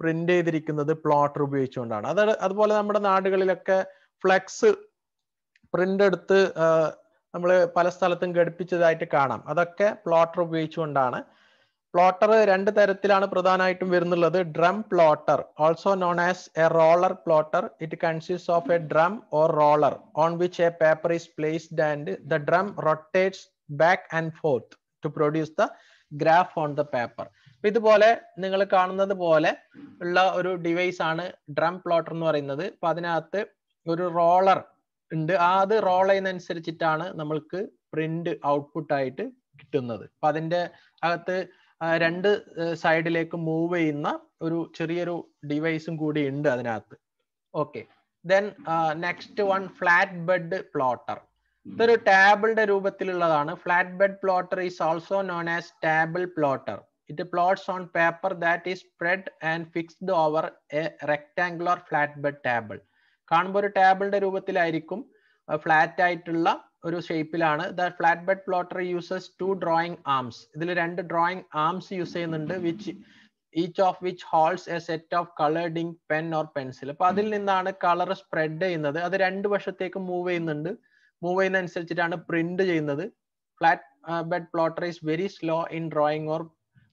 പ്രിന്റ് ചെയ്തിരിക്കുന്നത് പ്ലോട്ടർ ഉപയോഗിച്ചുകൊണ്ടാണ്. അത് അതുപോലെ നമ്മുടെ നാടുകളിലൊക്കെ ഫ്ലെക്സ് പ്രിന്റ് എടുത്ത് നമ്മൾ പല സ്ഥലത്തും ഘടിപ്പിച്ചതായിട്ട് കാണാം. അതൊക്കെ പ്ലോട്ടർ ഉപയോഗിച്ചുകൊണ്ടാണ് പ്ലോട്ടർ രണ്ട് തരത്തിലാണ് പ്രധാനമായിട്ടും വരുന്നുള്ളത്. Drum plotter also known as a roller plotter it consist of a drum or roller on which a paper is placed and the drum rotates back and forth to produce the graph on the paper ഇതുപോലെ നിങ്ങൾ കാണുന്നത് പോലെ ഉള്ള ഒരു device ആണ് drum plotter എന്ന് പറയുന്നത്. അപ്പൊ അതിനകത്ത് ഒരു റോളർ ഉണ്ട്. ആ അത് റോൾ ചെയ്യുന്നതനുസരിച്ചിട്ടാണ് നമ്മൾക്ക് പ്രിന്റ് ഔട്ട്പുട്ട് ആയിട്ട് കിട്ടുന്നത്. അപ്പൊ അതിന്റെ അകത്ത് രണ്ട് സൈഡിലേക്ക് മൂവ് ചെയ്യുന്ന ഒരു ചെറിയൊരു ഡിവൈസും കൂടി ഉണ്ട് അതിനകത്ത്. Okay then next one flat bed plotter ഇതൊരു ടാബിളുടെ രൂപത്തിലുള്ളതാണ്. Flat bed plotter is also known as table plotter it plots on paper that is spread and fixed over a rectangular flat bed table കാണുമ്പോൾ ഒരു ടാബിളിന്റെ രൂപത്തിലായിരിക്കും flat ആയിട്ടുള്ള ഒരു ഷേപ്പിലാണ് the flat bed plotter uses two drawing arms ഇതിൽ രണ്ട് drawing arms use ചെയ്യുന്നുണ്ട് which each of which holds a set of coloured ink pen or pencil അപ്പൊ അതിൽ നിന്നാണ് കളർ സ്പ്രെഡ് ചെയ്യുന്നത്. അത് രണ്ട് വശത്തേക്ക് മൂവ് ചെയ്യുന്നുണ്ട്. മൂവ് ചെയ്യുന്ന അനുസരിച്ചിട്ടാണ് പ്രിന്റ് ചെയ്യുന്നത് flat bed plotter is very slow in drawing or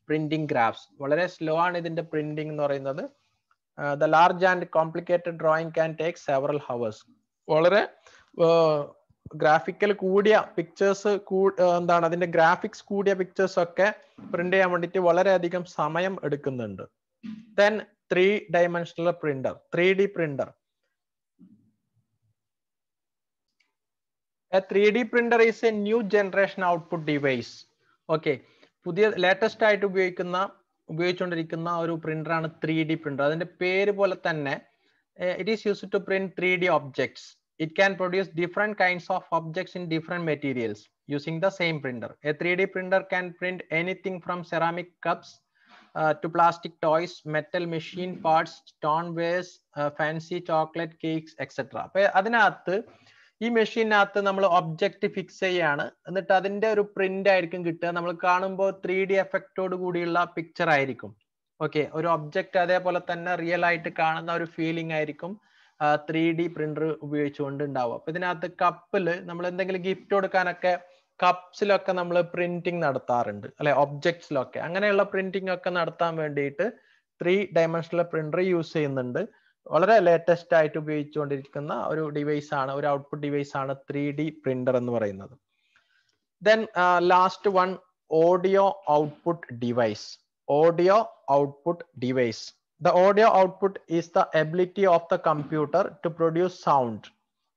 printing graphs വളരെ സ്ലോ ആണ് ഇതിന്റെ പ്രിന്റിംഗ് എന്ന് പറയുന്നത്. The large and complicated drawing can take several hours വളരെ ഗ്രാഫിക്കൽ കൂടിയ പിക്ചേഴ്സ് എന്താണ് അതിന്റെ ഗ്രാഫിക്സ് കൂടിയ പിക്ചേഴ്സ് ഒക്കെ പ്രിന്റ് ചെയ്യാൻ വേണ്ടിയിട്ട് വളരെയധികം സമയം എടുക്കുന്നുണ്ട്. Then three dimensional printer three D printer a three D printer is a new generation output device okay പുതിയ ലേറ്റസ്റ്റ് ആയിട്ട് ഉപയോഗിക്കുന്ന ഉപയോഗിച്ചുകൊണ്ടിരിക്കുന്ന ഒരു പ്രിന്ററാണ് ത്രീ ഡി പ്രിന്റർ അതിന്റെ പേര് പോലെ തന്നെ it is use to print three D objects it can produce different kinds of objects in different materials using the same printer. A 3D printer can print anything from ceramic cups uh, to plastic toys, metal machine parts, stone vase, uh, fancy chocolate cakes, etc. അപ്പൊ അതിനകത്ത് ഈ മെഷീനകത്ത് നമ്മൾ object fix ചെയ്യാണ് എന്നിട്ട് അതിന്റെ ഒരു print ആയിരിക്കും കിട്ടുക നമ്മൾ കാണുമ്പോൾ ത്രീ ഡി എഫക്റ്റോട് കൂടിയുള്ള പിക്ചർ ആയിരിക്കും ഓക്കെ ഒരു ഒബ്ജക്റ്റ് അതേപോലെ തന്നെ റിയൽ ആയിട്ട് കാണുന്ന ഒരു ഫീലിംഗ് ആയിരിക്കും ത്രീ ഡി പ്രിന്റർ ഉപയോഗിച്ചുകൊണ്ട് ഉണ്ടാവും അപ്പൊ ഇതിനകത്ത് കപ്പിൽ നമ്മൾ എന്തെങ്കിലും ഗിഫ്റ്റ് കൊടുക്കാനൊക്കെ കപ്സിലൊക്കെ നമ്മൾ പ്രിന്റിങ് നടത്താറുണ്ട്. അല്ലെ ഒബ്ജക്ട്സിലൊക്കെ അങ്ങനെയുള്ള പ്രിന്റിംഗ് ഒക്കെ നടത്താൻ വേണ്ടിയിട്ട് ത്രീ ഡയമെൻഷണൽ പ്രിന്റർ യൂസ് ചെയ്യുന്നുണ്ട്. വളരെ ലേറ്റസ്റ്റ് ആയിട്ട് ഉപയോഗിച്ചുകൊണ്ടിരിക്കുന്ന ഒരു ഡിവൈസ് ആണ് ഒരു ഔട്ട്പുട്ട് ഡിവൈസ് ആണ് ത്രീ ഡി പ്രിന്റർ എന്ന് പറയുന്നത്. Then last one audio output device audio output device The audio output is the ability of the computer to produce sound.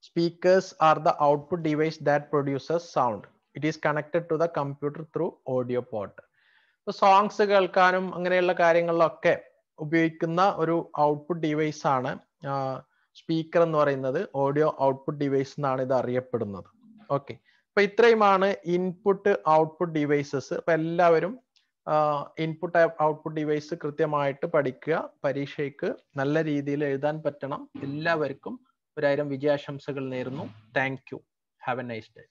Speakers are the output device that produces sound. It is connected to the computer through audio port. ഇപ്പോൾ songs കേൾക്കാനും അങ്ങനെയുള്ള കാര്യങ്ങളിലൊക്കെ ഉപയോഗിക്കുന്ന ഒരു output device ആണ് speaker എന്ന് പറയുന്നത് audio output device എന്നാണ് ഇത് അറിയപ്പെടുന്നത് ഓക്കെ അപ്പൊ ഇത്രയുമാണ് ഇൻപുട്ട് ഔട്ട്പുട്ട് ഡിവൈസസ് അപ്പൊ എല്ലാവരും ഇൻപുട്ട് ഔട്ട്പുട്ട് ഡിവൈസ് കൃത്യമായിട്ട് പഠിക്കുക പരീക്ഷയ്ക്ക് നല്ല രീതിയിൽ എഴുതാൻ പറ്റണം. എല്ലാവർക്കും ഒരായിരം വിജയാശംസകൾ നേരുന്നു. Thank you have a nice day